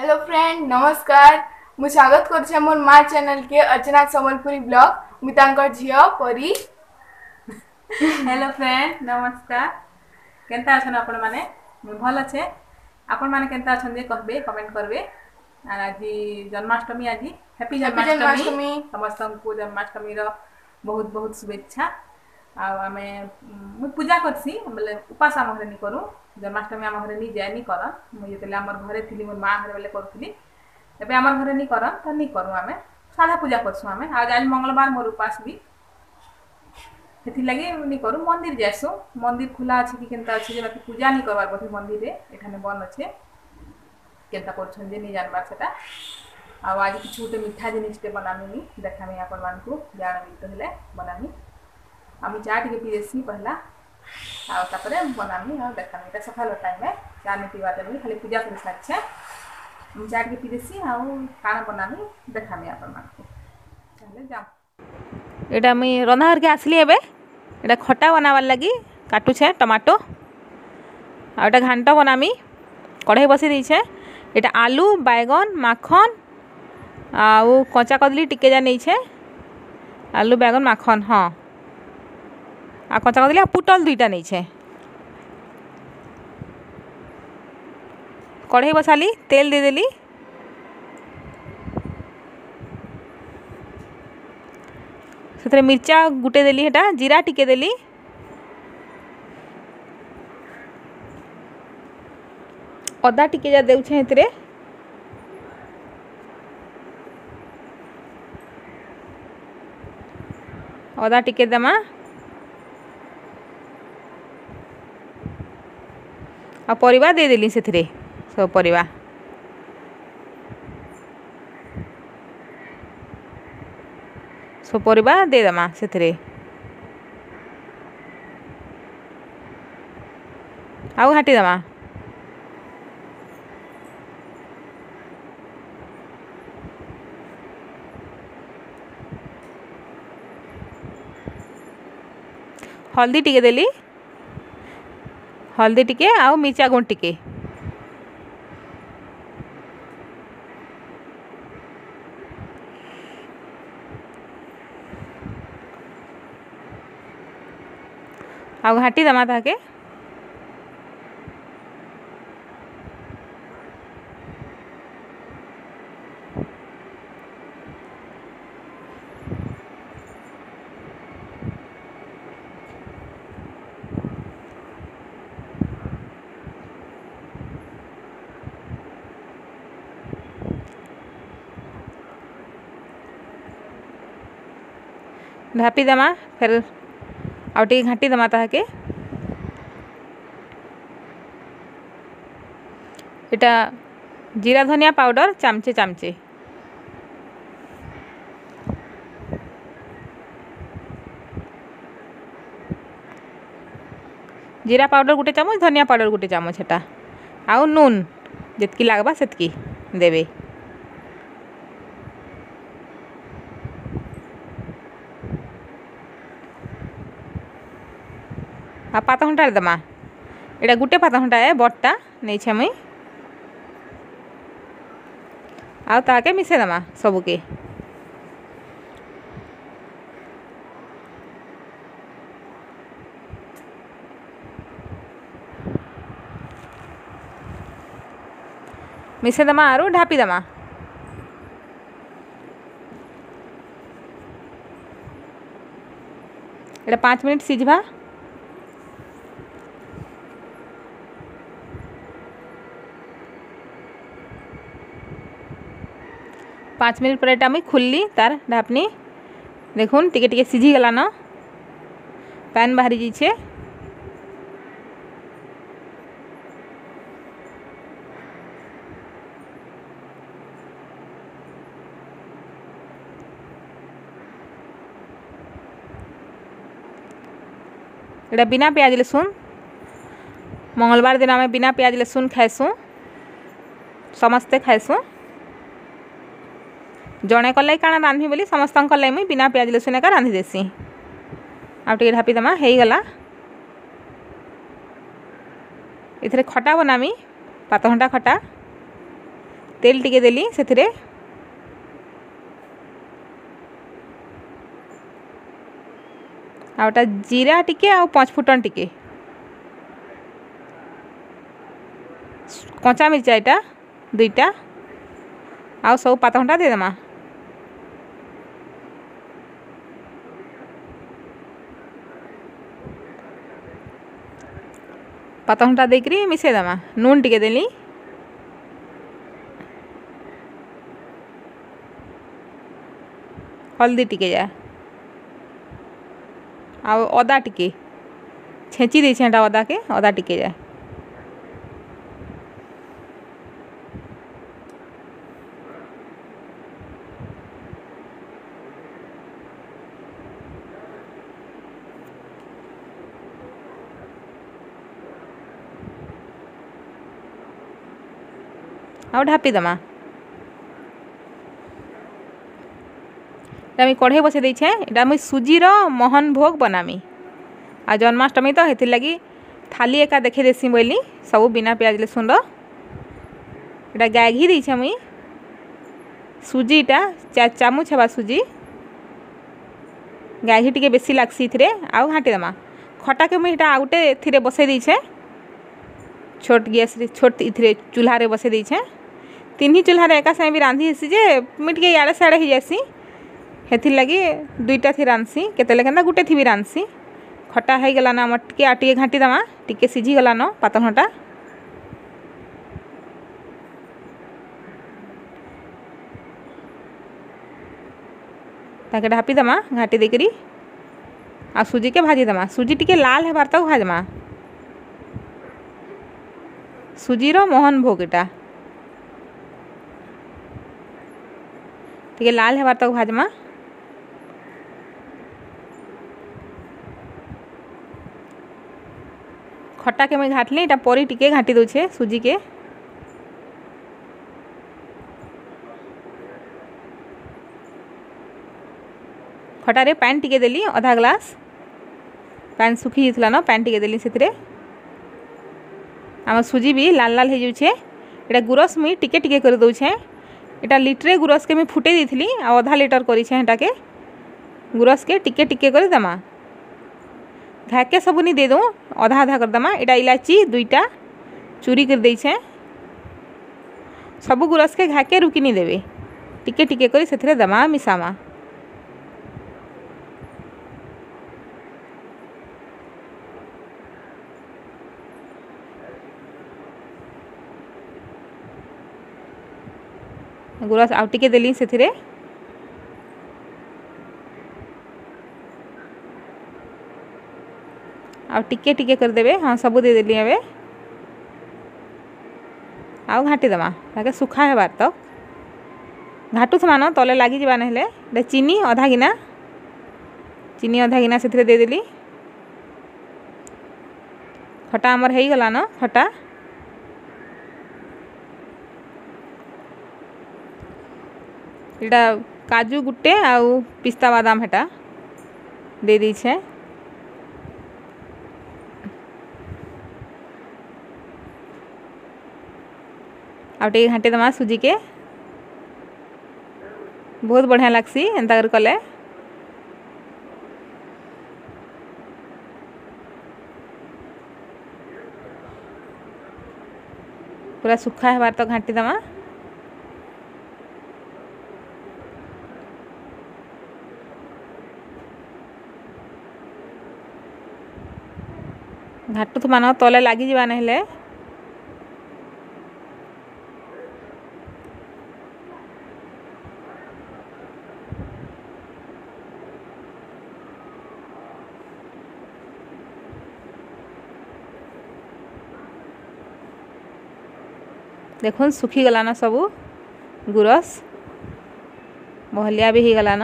hello friend नमस्कार मुझे स्वागत कर चैनल के अर्चना समलपुरी ब्लॉग मुझे झील परी हेलो फ्रेंड नमस्कार केन्ता अच्छे भल अच्छे आपण मैंने केन्ता अच्छे कमेंट करेंगे आज जन्माष्टमी आज हैप्पी जन्माष्टमी समस्त जन्माष्टमी बहुत बहुत शुभेच्छा ଆଉ ଆମେ ମୁଇଁ ପୂଜା କର୍ସି ବୋଲେ ଉପାସ ଆମ ଘରେ ନି କରୁ ଜନ୍ମାଷ୍ଟମୀ ଆମ ଘରେ ନି ଯାଏ ନି କରନ୍ ମୁଇଁ ଯେତେବେଳେ ଆମର ଘରେ ଥିଲି ମୋର ମା ଘରେ ବେଲେ କରୁଥିଲି ଏବେ ଆମର ଘରେ ନି କରନ୍ ତ ନି କରୁ ଆମେ ସାଧା ପୂଜା କରସୁଁ ଆମେ ଆଉ ଆଜି ମଙ୍ଗଳବାର ମୋର ଉପାସ ବି ସେଥିଲାଗି ନି କରୁ ମନ୍ଦିର ଯାଏସୁଁ ମନ୍ଦିର ଖୋଲା ଅଛି କି କେନ୍ତା ଅଛି ଯେ ବାକି ପୂଜା ନି କରବାର ବୋଧେ ମନ୍ଦିରରେ ଏଠାନେ ବନ୍ଦ ଅଛେ କେନ୍ତା କରୁଛନ୍ ଯେ ନି ଜାନବାର ସେଟା ଆଉ ଆଜି କିଛି ଗୋଟେ ମିଠା ଜିନିଷଟେ ବନାମି ଦେଖାମି ଆପଣମାନଙ୍କୁ ଜାଣବିତ ହେଲେ ବନାମି আমি ଚା ଟିକେ ପିଇ ଦେସି ପହିଲା ଆଉ ତାପରେ ବନାମି ଆଉ ଦେଖାମି ଏଇଟା ସକାଳ ଟାଇମ୍ରେ ଚା ନି ପିଇବାଟା ବୋଲି ଖାଲି ପୂଜା କରି ସାରିଛେ ମୁଁ ଚା ଟିକେ ପିଇ ଦେସି ଆଉ କାଣା ବନାମି ଦେଖାମି ଆପଣମାନଙ୍କୁ ତାହେଲେ ଯାଉ ଏଇଟା ମୁଇଁ ରନ୍ଧା ଘରକେ ଆସିଲି ଏବେ ଏଇଟା ଖଟା ବନାବାର ଲାଗି କାଟୁଛେ ଟମାଟୋ ଆଉ ଏଇଟା ଘାଣ୍ଟ ବନାମି কড়াই বসাই দিয়েছে এটা আলু বাইগন মাখন আউ কঁচা কদলি টিকে যা নিয়েছে আলু বাইগন মাখন হ্যাঁ आ कचा कदली पुटल दुईटा नहीं छे कढ़ई बसाली तेल दे देली से मिर्चा गुटे देली हेटा जीरा टिके देली अदा टिके जा देर अदा टिके देमा ଆଉ ପରିବା ଦେଇଦେଲି ସେଥିରେ ସବୁ ପରିବା ସବୁ ପରିବା ଦେଇଦେମା ସେଥିରେ ଆଉ ଘାଟିଦେମା ହଳଦୀ ଟିକେ ଦେଲି हल्दी टिके आ मिर्चा गुण टिके आ घाटी दमा ताके ढापी दमा फिर आउ घाटी देमा ता के इटा जीरा धनिया पाउडर चमचे चमचे जीरा पाउडर गोटे चामच धनिया पाउडर गोटे चामच हेटा आउ नून जितकी लगवा सेतकी देबे आ पतहुंटा दमा इट गुटे पतहुंटा बट्टा नहीं छे मुई आके मिसेद सबके मिसेद आर ढापी दमा पाँच मिनिट सीझा পাঁচ মিনিট পরে এটা আমি খুললি তার ঢাপনি দেখুন টিকে টিকে সিঝি গলান প্যান বাহারি যাইছে এটা বিনা পিঁয়াজ রসুন মঙ্গলবার দিন আমি বিনা পিঁয়াজ রসুন খাইছোঁ ସମସ୍ତେ ଖାଇସୁଁ ଜଣେ କଲେ କାଣା ରାନ୍ଧିବି ବୋଲି ସମସ୍ତଙ୍କ ଲାଗି ମୁଇଁ ବିନା ପିଆଜ ରସୁଣ ଏକା ରାନ୍ଧିଦେସି ଆଉ ଟିକେ ଢାପିଦେମା ହେଇଗଲା ଏଥିରେ ଖଟା ବନାମି ପାତଘଣ୍ଟା ଖଟା ତେଲ ଟିକେ ଦେଲି ସେଥିରେ ଆଉ ଏଟା ଜିରା ଟିକେ ଆଉ ପଞ୍ଚଫୁଟନ ଟିକେ କଞ୍ଚା ମିର୍ଚା ଏଇଟା ଦୁଇଟା ଆଉ ସବୁ ପାତଘଣ୍ଟା ଦେଇଦେମା ಪತಂಗಟಾ ದೇಕ್ರಿ ಮಿಸೇದಮ್ಮ ನೂನ್ ಟಿಕೆ ದೇಲಿ ହଳଦୀ ଟିକେ ଯା ଆଉ ଅଦା ଟିକେ ଛେଚି ଦେଇଛି ଏଇଟା ଅଦାକେ ଅଦା ଟିକେ ଯା ଆଉ ଢାପିଦେମା ଏଇଟା ମୁଇଁ କଢ଼େଇ ବସେଇ ଦେଇଛେଁ ଏଇଟା ମୁଇଁ ସୁଜିର ମହନ ଭୋଗ ବନାମି ଆଉ ଜନ୍ମାଷ୍ଟମୀ ତ ହେଥିର୍ଲାଗି থালি একা দেখে দেসি বলি সবু বিনা পিঁয়াজ রসুনর এটা গায়ে ঘি দিয়েছি মুই সুজিটা চার চামচ হবা সুজি গায়ে ঘি টিকি বেশি লাগছি এতে আঁটি দেমা খটাকে মুই এটা আউটে এতে বসাই দিয়েছে ছোট গ্যাসরে ছোট এতে চুলারে বসাই দিয়েছে तीन ही चूल्हार एका साइ भी रांधि हेसी जे मुझ इड़े सियाड़े हो जासी दुईटा थी रांधसी के गोटे थी भी रांधसी खटा होगलान आम टे आटे घाटी दमा टी सीझीगलान पतघटा ताके ढापी दमा घाटी देकर आ सुजी के भाजी दमा सुजी टी लाल हबार तक भाजमा सुजीर मोहन भोग इटा तो ये लाल है तक भाजमा खटा के मुझे घाटली इटा पर टिके घाटी दौचे सूजी के खटारे पैन टिके देली अधा ग्लास पैन सुखी जाता ना पैन टिके देली से आम सूजी भी लाल लाल हो जाऊे এটা গুড়স মুই टिके টিকে করে দেছে এটা লিটরে গুরসকে আমি ফুটে দিয়েছিলি অধা লিটর করেছি এটাকে গুরসকে টিকে টিকে করে দেমা ঘাকে সবু নি দিয়ে দেব অধা অধা করে দেমা এটা ইলাচি দুইটা চুরি করে দিয়েছে সবু গুরসকে ঘাকে রুকি নি দেবে টিকে টিকে করে সেথিরে দেমা মিশামা गुरस आउटिके देली से थिरे आउ टिके टिके कर देबे हां सब दे देली अबे आउ घाटी दमा ताके सुखा है बार तो घाटू समान तले लागि जिबा नहले दे चीनी आधा गिना चीनी आधा गिना से थिरे दे देली खटा आमर हेई गला ना खटा इटा काजू गुटे आउ पिस्ता बादाम हेटा दे दीछे आप टे घंटे दमा सूजी के बहुत बढ़िया लगसी एंता कले पूरा सुखा है बार तो घंटी दमा ଘାଟୁଥିବା ନ ତଳେ ଲାଗିଯିବା ନହେଲେ দেখুন শুখিগলান সবু গুরস বহলিয়া বি হয়ে গলান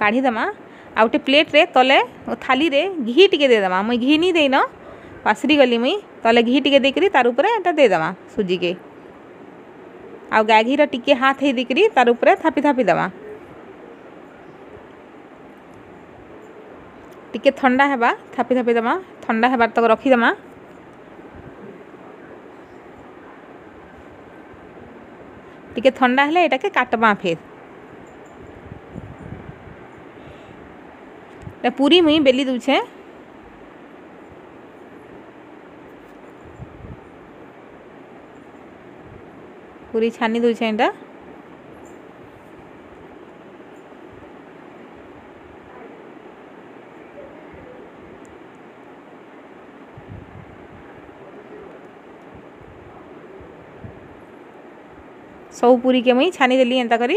काढ़ीदे आ गोटे प्लेट्रे तले थाली रे घी टिके दे देदेमा मुई घी नहीं देन पासरी गली मुई तले घी टिके देकर तारदे सुजी के आ गाय घी टिके हाथ ही देकर तार थापी थापी देमा टिके थंडा है थापी थापी देमा थंडा हबार तक रखीदे टे थंडा है काटमा फिर ଏଇଟା ପୁରୀ ମୁଇଁ ବେଲି ଦେଉଛେ ପୁରୀ ଛାନି ଦେଉଛେ ଏଇଟା ସବୁ ପୁରୀକେ ମୁଇଁ ଛାନିଦେଲି ଏନ୍ତା କରି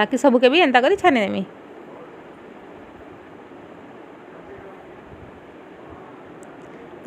ବାକି ସବୁକେ ବି ଏନ୍ତା କରି ଛାଣିଦେମି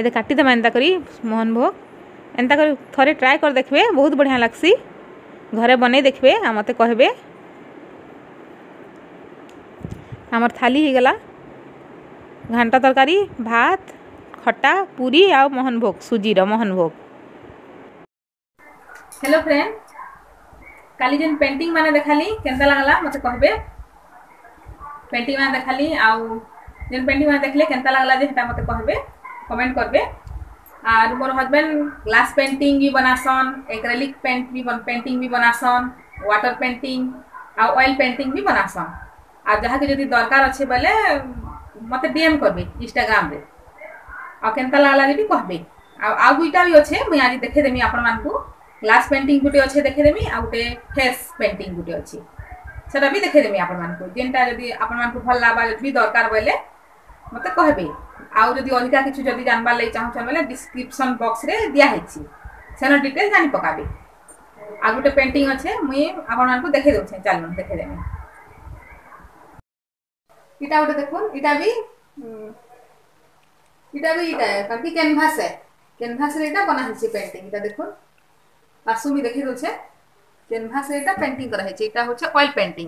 ଏବେ କାଟିଦେମା ଏନ୍ତା କରି ମୋହନ ଭୋଗ ଏନ୍ତା କରି ଥରେ ଟ୍ରାଏ କରି ଦେଖିବେ ବହୁତ ବଢ଼ିଆ ଲାଗ୍ସି ଘରେ ବନେଇ ଦେଖିବେ ଆଉ ମୋତେ କହିବେ ଆମର ଥାଲି ହେଇଗଲା ଘାଣ୍ଟ ତରକାରୀ ଭାତ ଖଟା ପୁରୀ ଆଉ ମୋହନ ଭୋଗ ସୁଜିର ମୋହନ ଭୋଗ ହ୍ୟାଲୋ ଫ୍ରେଣ୍ଡ কালি যে পেন্টিং মানে দেখালি কেনা লাগলা মতো কহবে পেন্টিং মানে দেখালি আন যেন পেন্টিং মানে দেখলে কেনা লাগলা যে সেটা মতো কহবে কমেন্ট করবে আর মোর হজবেন্ড গ্লাস পেন্টিং বি বনাসন একলিক পেন্ট বি পেন্টিং বি বনাসন ওয়াটার পেন্টিং আর অয়েল পেন্টিং বি বনাসন আর যাহাকে যদি দরকার আছে বলে মতো ডিএম করবে ইনস্টাগ্রামে আর কেনতা লাগলা যদি কহবে আর আউ বি আছে মুই আজ দেখে দেমি আপনার ଗ୍ଲାସ୍ ପେଣ୍ଟିଂ ଗୁଟେ ଅଛେ ଦେଖେଇଦେମି ଆଉ ଗୋଟେ ଫେସ୍ ପେଣ୍ଟିଂ ଗୁଟେ ଅଛି ସେଟା ବି ଦେଖେଇଦେମି ଆପଣମାନଙ୍କୁ ଯେନ୍ଟା ଯଦି ଆପଣମାନଙ୍କୁ ଭଲ ଲାଗ୍ବା ଯଦି ବି ଦରକାର ବୋଇଲେ ମୋତେ କହିବେ ଆଉ ଯଦି ଅଧିକା କିଛି ଯଦି ଜାଣିବାର ଲାଗି ଚାହୁଁଛନ୍ ବୋଲେ ଡିସ୍କ୍ରିପସନ୍ ବକ୍ସରେ ଦିଆହେଇଛି ସେନ ଡିଟେଲ୍ ଜାଣି ପକାବେ ଆଉ ଗୋଟେ ପେଣ୍ଟିଂ ଅଛେ ମୁଇଁ ଆପଣମାନଙ୍କୁ ଦେଖେଇ ଦେଉଛେ ଚାଲୁନ୍ ଦେଖେଇଦେମି ଇଟା ଗୋଟେ ଦେଖୁନ୍ ଇଟା ବି ଇଟା ବି ଇଟା କାହିଁକି କ୍ୟାନଭାସ୍ ହେ କେନ୍ଭାସ୍ରେ ଇଟା ବନା ହେଇଛି ପେଣ୍ଟିଂ ଇଟା ଦେଖୁନ୍ মাসুমি দেখে দিচ্ছে ক্যানভাসে এটা পেন্টিং করা হয়েছে এটা হচ্ছে অয়েল পেন্টিং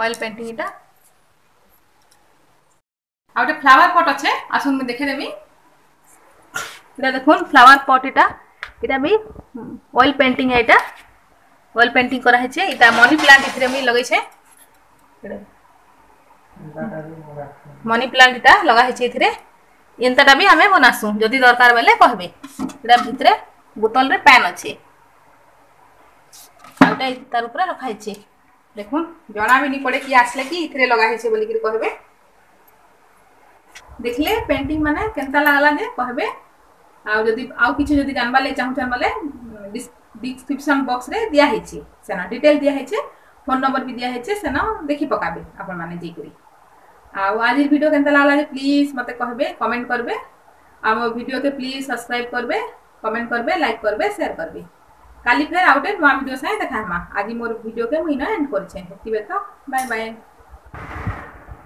অয়েল পেন্টিং এটা আর একটা ফ্লাওয়ার পট আছে আসুন আমি দেখে দেবি এটা দেখুন ফ্লাওয়ার পট এটা এটা আমি অয়েল পেন্টিং এটা অয়েল পেন্টিং করা হয়েছে এটা মনি প্লান্ট এতে আমি লগাইছে मनी प्लांट इटा लगा भी आम बनासु जदि दरकार बेले कहबे इटा बोतल रे पैन अच्छे तार ऊपर रखा है जना भी नहीं पड़े कि आसले कि इथरे लगा है बोल के कहबे देखले पेंटिंग माने केनता लागला जे कहबे आउ आउ किछु जदि जानबा ले चाहू चाहबा ले डिस्क्रिप्शन सेना डिटेल दिया ফোন নম্বর বি দিয়া হয়েছে সেন দেখি পকাবে আপন মানে যাইকরি আউ আজির ভিডিও কেনতা লাগলা প্লিজ মতে কহবে কমেন্ট করবে আমো ভিডিওকে প্লিজ সবসক্রাইব করবে কমেন্ট করবে লাইক করবে শেয়ার করবে কালি ফের আউটে নয়া ভিডিও সাথে দেখা হমা আজি মোর ভিডিওকে মুই না এন্ড করছে হেতিবে তো বাই বাই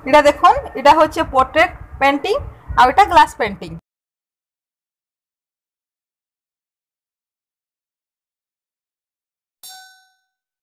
এটা দেখুন এটা হচ্ছে পোর্ট্রেট পেন্টিং আর এটা গ্লাস পেন্টিং